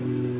Mm-hmm.